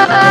Ha ha ha!